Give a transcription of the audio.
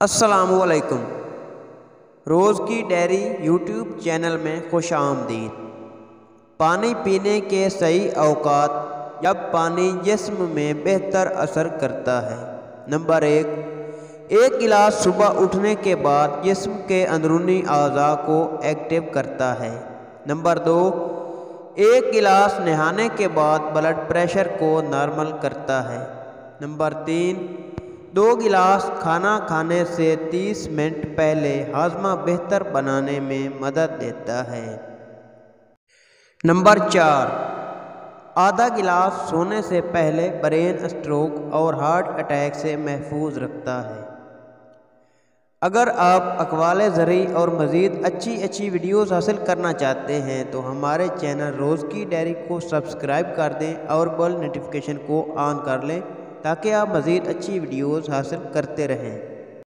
असलकुम रोज़ की dairy YouTube channel में खुश आमदीद। पानी पीने के सही अवकात जब पानी जिस्म में बेहतर असर करता है। नंबर एक एक गिलास सुबह उठने के बाद जिस्म के अंदरूनी अज़ा को एक्टिव करता है। नंबर दो, एक गिलास नहाने के बाद ब्लड प्रेशर को नॉर्मल करता है। नंबर तीन दो गिलास खाना खाने से 30 मिनट पहले हाजमा बेहतर बनाने में मदद देता है। नंबर चार। आधा गिलास सोने से पहले ब्रेन स्ट्रोक और हार्ट अटैक से महफूज रखता है। अगर आप अकवाल ज़री और मज़ीद अच्छी अच्छी वीडियोस हासिल करना चाहते हैं तो हमारे चैनल रोज़ की डायरी को सब्सक्राइब कर दें और बल नोटिफिकेशन को ऑन कर लें। ताकि आप मज़ीद अच्छी वीडियोज़ हासिल करते रहें।